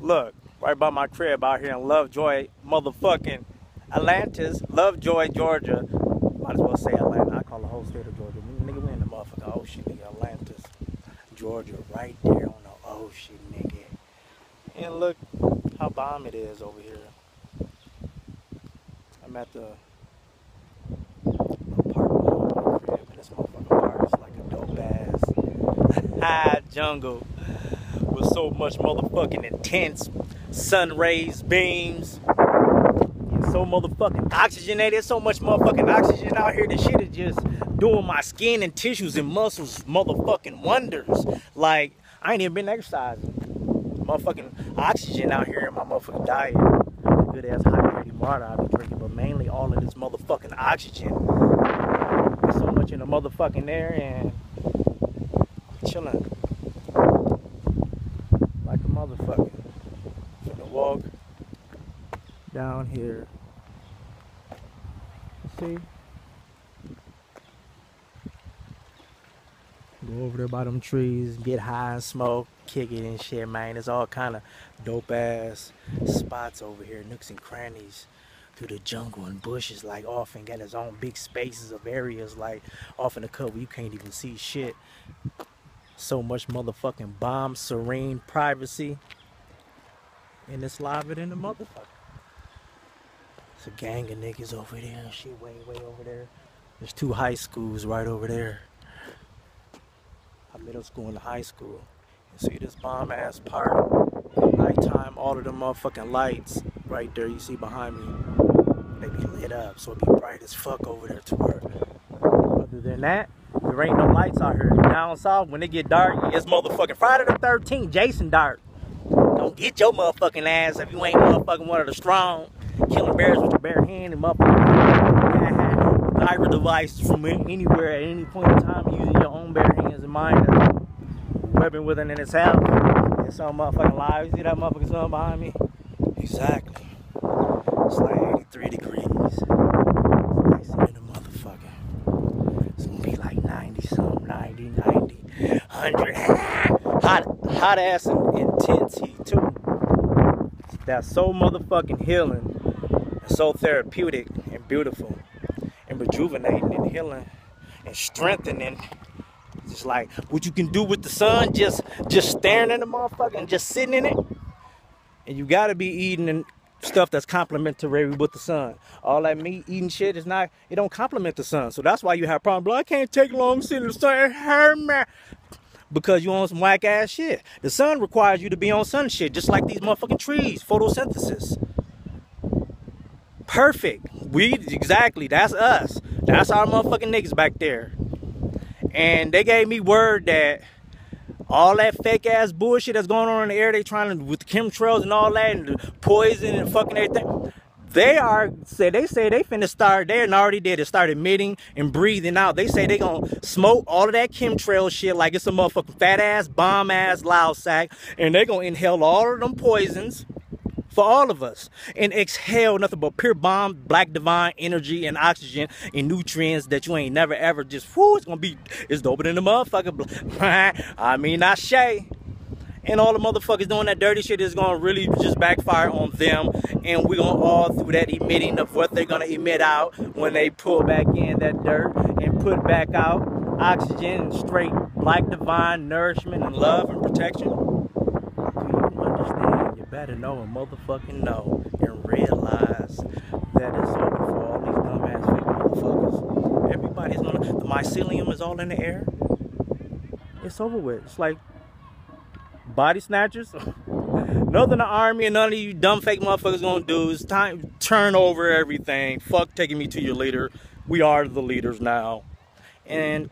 Look, right by my crib out here in Lovejoy, motherfucking Atlantis, Lovejoy, Georgia. Might as well say Atlanta. I call the whole state of Georgia. Nigga, we in the motherfucking ocean, nigga. Atlantis, Georgia, right there on the ocean, nigga. And look how bomb it is over here. I'm at the and this motherfucking park is like a dope ass jungle with so much motherfucking intense sun rays, beams, so motherfucking oxygenated. So much motherfucking oxygen out here. This shit is just doing my skin and tissues and muscles motherfucking wonders. Like, I ain't even been exercising. Motherfucking oxygen out here in my motherfucking diet. Good ass hydrated water I've been drinking, but mainly all of this motherfucking oxygen. There's so much in the motherfucking air and chilling motherfucker. Finna walk down here. See? Go over there by them trees, get high and smoke, kick it and shit, man. There's all kind of dope ass spots over here, nooks and crannies through the jungle and bushes, like off and got his own big spaces of areas, like off in the cut where you can't even see shit. So much motherfucking bomb, serene privacy. And it's live in the motherfucker. It's a gang of niggas over there shit way, way over there. There's two high schools right over there. A middle school and a high school. You see this bomb ass park. Nighttime, all of the motherfucking lights right there you see behind me, they be lit up. So it be bright as fuck over there to work. Other than that, there ain't no lights out here. Down south, when it get dark, it's motherfucking Friday the 13th, Jason dark. Don't get your motherfucking ass if you ain't motherfucking one of the strong. Killing bears with your bare hand and motherfucking gyro device from anywhere at any point in time using your own bare hands and mind. Weapon within in itself. And some motherfucking live. You see that motherfucking sun behind me? Exactly. It's like 83 degrees. It's nice in the motherfucker. It's gonna be like 90 something, 90, 90, 100. Hot, ass and intense heat too. That's so motherfucking healing and so therapeutic and beautiful and rejuvenating and healing and strengthening. Just like what you can do with the sun, just just staring at the motherfucker and just sitting in it. And you gotta be eating and stuff that's complementary with the sun. All that meat eating shit is not, it don't complement the sun. So that's why you have problems. I can't take long sitting in the sun. It hurt me. Because you on some whack ass shit. The sun requires you to be on sun shit, just like these motherfucking trees. Photosynthesis. Perfect. We exactly. That's us. That's our motherfucking niggas back there. And they gave me word that all that fake ass bullshit that's going on in the air, they trying to with chemtrails and all that and poison and fucking everything. They are say they say they finna start. They already did it. Start emitting and breathing out. They say they gonna smoke all of that chemtrail shit like it's a motherfucking fat ass bomb ass loud sack, and they gonna inhale all of them poisons for all of us and exhale nothing but pure bomb, black divine energy and oxygen and nutrients that you ain't never ever just whoo, it's gonna be it's doper than the motherfucker. I mean not Shay. And all the motherfuckers doing that dirty shit is gonna really just backfire on them. And we're gonna all through that emitting of what they're gonna emit out when they pull back in that dirt and put back out oxygen and straight black divine nourishment and love and protection. Do you understand? You better know and motherfucking know and realize that it's over for all these dumbass fake motherfuckers. Everybody's gonna the mycelium is all in the air. It's over with. It's like body snatchers. Nothing the army and none of you dumb fake motherfuckers gonna do is time turn over everything. Fuck taking me to your leader. We are the leaders now. And